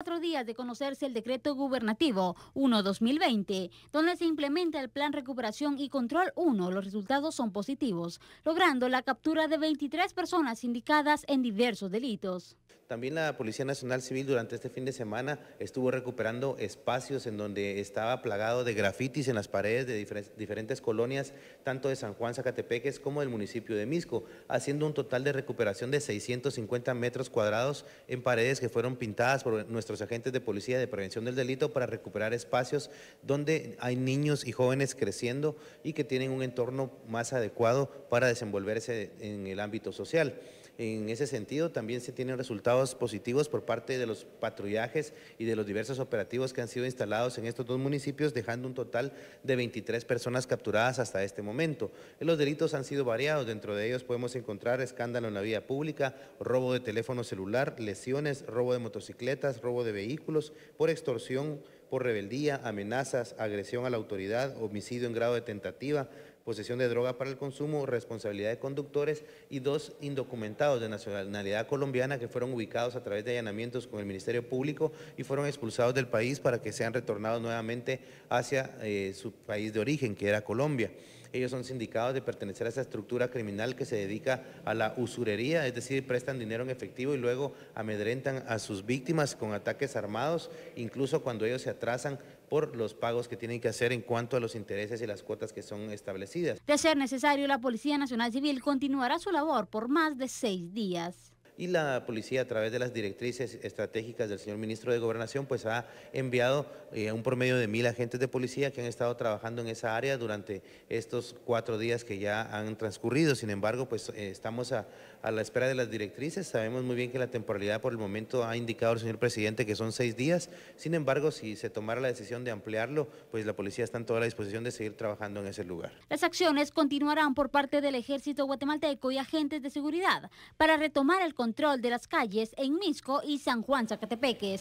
cuatro días de conocerse el decreto gubernativo 1-2020, donde se implementa el Plan Recuperación y Control 1, los resultados son positivos, logrando la captura de 23 personas indicadas en diversos delitos. También la Policía Nacional Civil durante este fin de semana estuvo recuperando espacios en donde estaba plagado de grafitis en las paredes de diferentes colonias, tanto de San Juan Zacatepeques como del municipio de Misco, haciendo un total de recuperación de 650 metros cuadrados en paredes que fueron pintadas por nuestros agentes de policía de prevención del delito para recuperar espacios donde hay niños y jóvenes creciendo y que tienen un entorno más adecuado para desenvolverse en el ámbito social. En ese sentido, también se tienen resultados positivos por parte de los patrullajes y de los diversos operativos que han sido instalados en estos dos municipios, dejando un total de 23 personas capturadas hasta este momento. Los delitos han sido variados, dentro de ellos podemos encontrar escándalo en la vía pública, robo de teléfono celular, lesiones, robo de motocicletas, de vehículos, por extorsión, por rebeldía, amenazas, agresión a la autoridad, homicidio en grado de tentativa, posesión de droga para el consumo, responsabilidad de conductores y dos indocumentados de nacionalidad colombiana que fueron ubicados a través de allanamientos con el Ministerio Público y fueron expulsados del país para que sean retornados nuevamente hacia eh, su país de origen, que era Colombia. Ellos son sindicados de pertenecer a esa estructura criminal que se dedica a la usurería, es decir, prestan dinero en efectivo y luego amedrentan a sus víctimas con ataques armados, incluso cuando ellos se atrasan por los pagos que tienen que hacer en cuanto a los intereses y las cuotas que son establecidas. De ser necesario, la Policía Nacional Civil continuará su labor por más de seis días y la policía a través de las directrices estratégicas del señor ministro de Gobernación pues ha enviado eh, un promedio de mil agentes de policía que han estado trabajando en esa área durante estos cuatro días que ya han transcurrido. Sin embargo, pues eh, estamos a, a, la espera de las directrices. Sabemos muy bien que la temporalidad por el momento ha indicado el señor presidente que son seis días. Sin embargo, si se tomara la decisión de ampliarlo, pues la policía está en toda la disposición de seguir trabajando en ese lugar. Las acciones continuarán por parte del ejército guatemalteco y agentes de seguridad para retomar el control control de las calles en Misco y San Juan Zacatepeques.